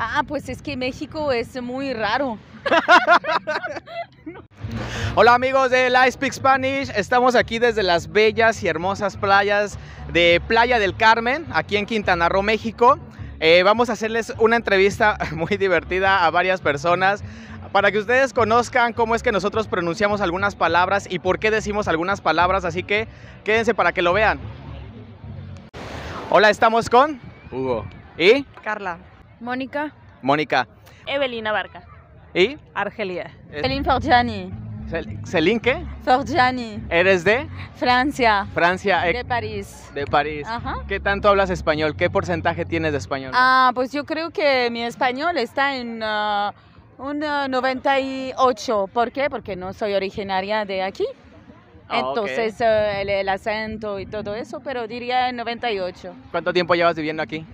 Ah, pues es que México es muy raro. Hola amigos de Live Speak Spanish, estamos aquí desde las bellas y hermosas playas de Playa del Carmen, aquí en Quintana Roo, México. Eh, vamos a hacerles una entrevista muy divertida a varias personas para que ustedes conozcan cómo es que nosotros pronunciamos algunas palabras y por qué decimos algunas palabras, así que quédense para que lo vean. Hola, estamos con Hugo. y Carla. Mónica. Mónica. Evelina Barca. ¿Y? Argelia. Celine Forgiani. Cel- Celine, ¿qué? Forgiani. ¿Eres de Francia. Francia, eh, De París. de París? Ajá. ¿Qué tanto hablas español? ¿Qué porcentaje tienes de español? Ah, pues yo creo que mi español está en ah, un ah, 98. ¿Por qué? Porque no soy originaria de aquí. Ah. Entonces eh, el, el acento y todo eso, pero diría 98. ¿Cuánto tiempo llevas viviendo aquí?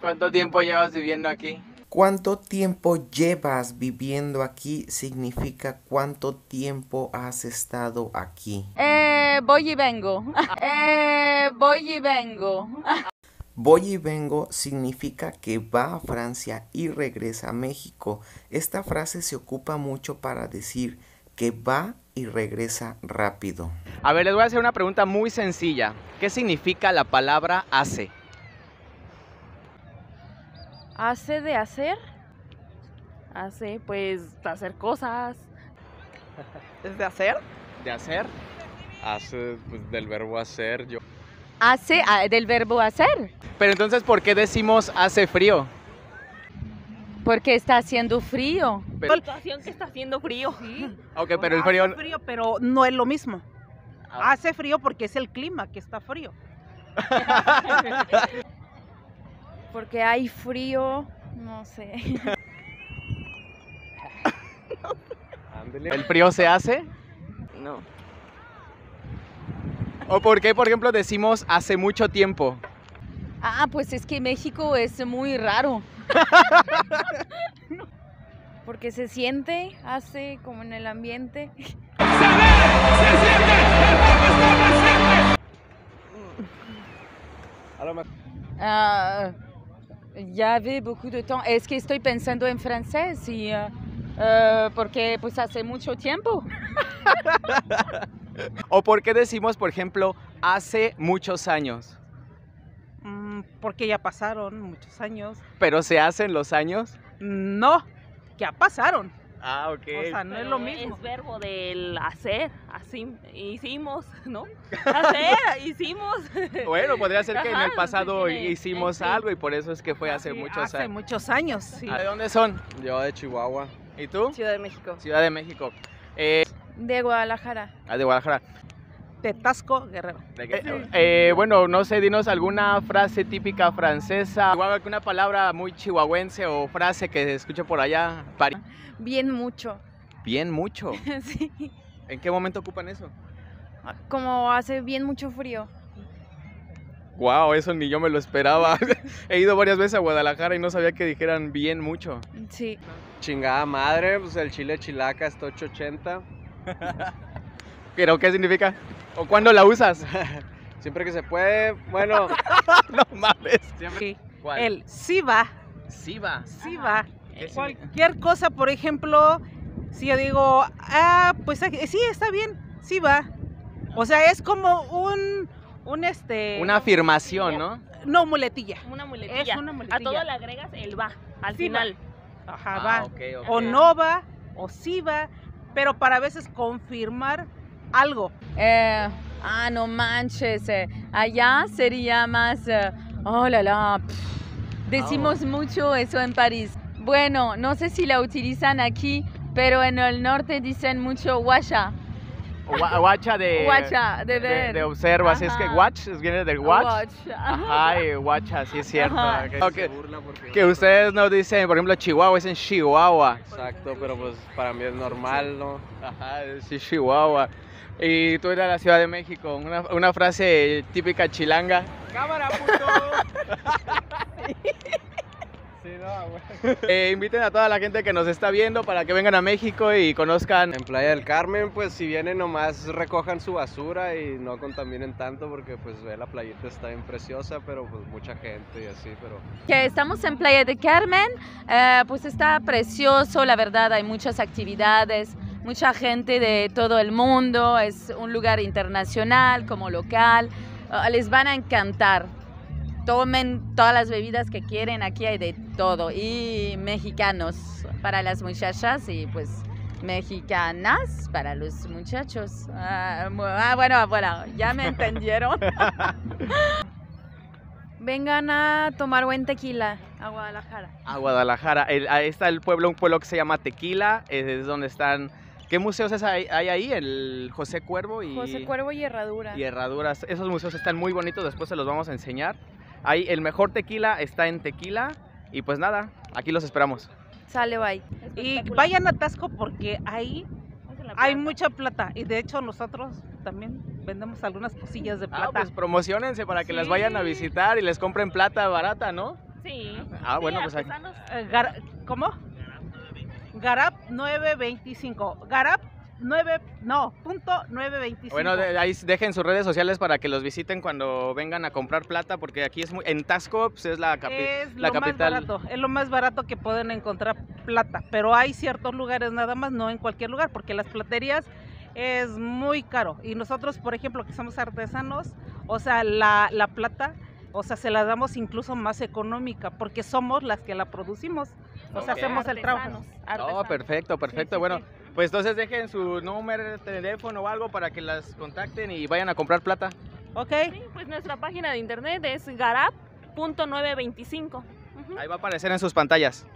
¿Cuánto tiempo llevas viviendo aquí? ¿Cuánto tiempo llevas viviendo aquí? Significa cuánto tiempo has estado aquí. Eh, voy y vengo. Eh, voy y vengo. Voy y vengo significa que va a Francia y regresa a México. Esta frase se ocupa mucho para decir que va y regresa rápido. A ver, les voy a hacer una pregunta muy sencilla. ¿Qué significa la palabra hace? ¿Hace de hacer? Hace, pues, hacer cosas. ¿Es de hacer? ¿De hacer? Hace pues, del verbo hacer, yo Hace ah, del verbo hacer. Pero entonces, ¿por qué decimos hace frío? Porque está haciendo frío. Pero- situación que está haciendo frío. ok, pero el frío... Hace frío, pero no es lo mismo. Ah. Hace frío porque es el clima que está frío. Porque hay frío, no sé. ¿El frío se hace? No. ¿O por qué, por ejemplo, decimos hace mucho tiempo? Ah, pues es que México es muy raro. Porque se siente, hace como en el ambiente. A lo mejor- Ah, ya ve beaucoup de temps. Es que estoy pensando en francés y ah, ah, porque pues hace mucho tiempo. ¿O por qué decimos, por ejemplo, hace muchos años? Mm, porque ya pasaron muchos años. ¿Pero se hacen los años? No, ya pasaron. Ah, ok. O sea, no es lo mismo. Es verbo del hacer. Así hicimos, ¿no? Hacer, hicimos. Bueno, podría ser que en el pasado sí, hicimos sí. algo y por eso es que fue hace Sí, muchos hace años. muchos años, sí. ¿De dónde son? Yo de Chihuahua. ¿Y tú? Ciudad de México. Ciudad de México. Eh, De Guadalajara. ah, de Guadalajara. De Tasco, Guerrero. ¿De qué? Eh, bueno, no sé, dinos alguna frase típica francesa, o alguna palabra muy chihuahuense o frase que se escuche por allá. Pari- Bien mucho. Bien mucho. sí. ¿En qué momento ocupan eso? Como hace bien mucho frío. Wow, eso ni yo me lo esperaba. He ido varias veces a Guadalajara y no sabía que dijeran bien mucho. Sí. Chingada madre, pues el chile chilaca está 880. ¿Pero qué significa? ¿O cuándo la usas? Siempre que se puede, bueno, no mames. Sí. ¿Cuál? El sí va, Sí va. sí va. ¿Qué signi- Cualquier cosa, por ejemplo, si yo digo, ah, pues eh, sí, está bien, sí va. O sea, es como un, un este... Una afirmación, ¿no? No, muletilla. Una muletilla. Es una A muletilla. todo le agregas el va al Sí, final. Ajá, Ah, va. ok, ok. O no va, o sí va, pero para a veces confirmar algo. Eh, ah, no manches. eh, Allá sería más. eh, oh la la. Decimos mucho eso en París. Bueno, no sé si la utilizan aquí, pero en el norte dicen mucho guacha. Gua- Guacha de. Guacha, de de, ver. de observa, así es que watch, es viene del watch. Watch. Ajá, y guacha, sí es cierto. Ajá. Que- porque... ustedes no dicen, por ejemplo, Chihuahua, dicen Chihuahua. Exacto, pero pues para mí es normal, ¿no? Ajá, sí, Chihuahua. Y tú eres de la Ciudad de México, una, una frase típica chilanga. Cámara, puto. Sí, Sí, no, güey. Eh, inviten a toda la gente que nos está viendo para que vengan a México y conozcan. En Playa del Carmen, pues si vienen nomás recojan su basura y no contaminen tanto porque pues ve la playita está bien preciosa, pero pues mucha gente y así, pero Que estamos en Playa de Carmen, eh, pues está precioso, la verdad, hay muchas actividades, mucha gente de todo el mundo, es un lugar internacional como local, Ah, les van a encantar. Tomen todas las bebidas que quieren, aquí hay de todo. Y mexicanos para las muchachas y pues mexicanas para los muchachos. Ah, ah, bueno, bueno, ya me entendieron. Vengan a tomar buen tequila a Guadalajara. A Guadalajara. El- ahí está el pueblo, un pueblo que se llama Tequila, es donde están... ¿Qué museos hay, hay ahí? El José Cuervo y... José Cuervo y Herradura. y Herraduras. Esos museos están muy bonitos, después se los vamos a enseñar. Ahí el mejor tequila está en Tequila. Y pues nada, aquí los esperamos. Sale, bye. Y vayan a Tasco porque ahí hay mucha plata. Y de hecho nosotros también vendemos algunas cosillas de Ah, plata. pues promocionense para que las vayan a visitar y les compren plata barata, ¿no? Sí. Ah, bueno, Sí, pues aquí-. Eh, Gar- ¿Cómo? Garap 925. Garap 9, no, punto 925. Bueno, de- ahí dejen sus redes sociales para que los visiten cuando vengan a comprar plata, porque aquí es muy... En Tasco pues, es la, capi- es la lo más capital. barato, es lo más barato que pueden encontrar plata, pero hay ciertos lugares nada más, no en cualquier lugar, porque las platerías es muy caro. Y nosotros, por ejemplo, que somos artesanos, o sea, la, la plata, o sea, se la damos incluso más económica, porque somos las que la producimos. O sea, hacemos el trabajo. Artesanos, Oh, perfecto, perfecto. sí, bueno, sí. pues entonces dejen su número de teléfono o algo para que las contacten y vayan a comprar plata. ¿Ok? Sí, pues nuestra página de internet es garap.925. Ujú. Ahí va a aparecer en sus pantallas.